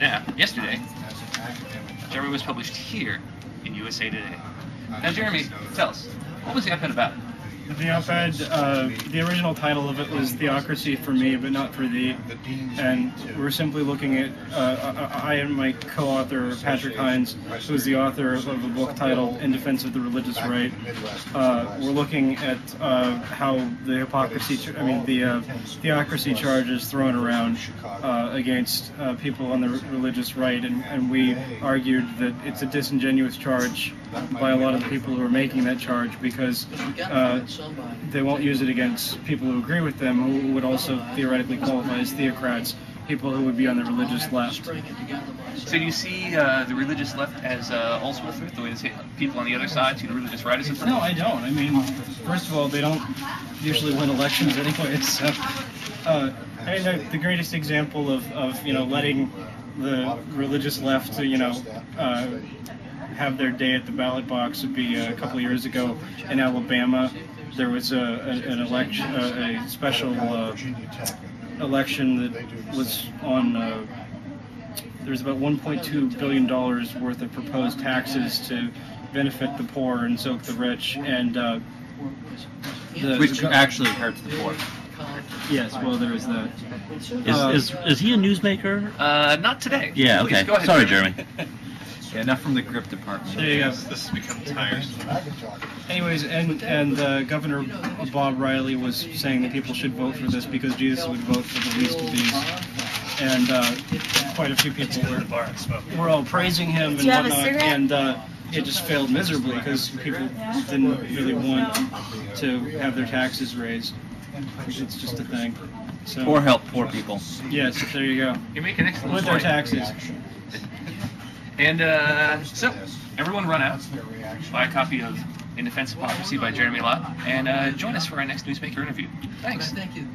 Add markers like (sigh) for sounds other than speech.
Yeah, yesterday, Jeremy was published here in USA Today. Now, Jeremy, tell us, what was the op-ed about? The op-ed, uh, the original title of it was "Theocracy for Me, but not for Thee," and we're simply looking at. Uh, I and my co-author Patrick Hynes, who is the author of a book titled "In Defense of the Religious Right." Uh, we're looking at uh, how the hypocrisy, I mean, the uh, theocracy charge is thrown around uh, against uh, people on the religious right, and, and we argued that it's a disingenuous charge by a lot of the people who are making that charge because uh, they won't use it against people who agree with them, who would also theoretically qualify as theocrats, people who would be on the religious left. So do you see uh, the religious left as uh, also a threat, the way the people on the other side see the religious right as a threat? No, I don't. I mean, first of all, they don't usually win elections anyway. (laughs) So, uh, I mean, the, greatest example of, of you know letting the religious left, you know, uh, have their day at the ballot box would be a couple of years ago in Alabama. There was a, a an election, a, a special uh, election that was on. Uh, there was about 1.2 billion dollars worth of proposed taxes to benefit the poor and soak the rich, and uh, the, Which the, actually hurts the poor. yes, well, there is that. Is, Uh, is, is he a newsmaker? Uh, not today. Yeah, Please, okay. Go ahead, Sorry, Jeremy. Yeah, not from the grip department. There you go. This has become tiresome. Anyways, and and uh, Governor Bob Riley was saying that people should vote for this because Jesus would vote for the least of these, and uh, quite a few people were were all praising him and Do you have a whatnot, and uh, it just failed miserably because people didn't really want to have their taxes raised. It's just a thing. So Or help poor people. yes, there you go. You make an excellent With their taxes. (laughs) And uh, so, everyone run out, buy a copy of In Defense of Hypocrisy by Jeremy Lott, and uh, join us for our next newsmaker interview. Thanks. Thank you.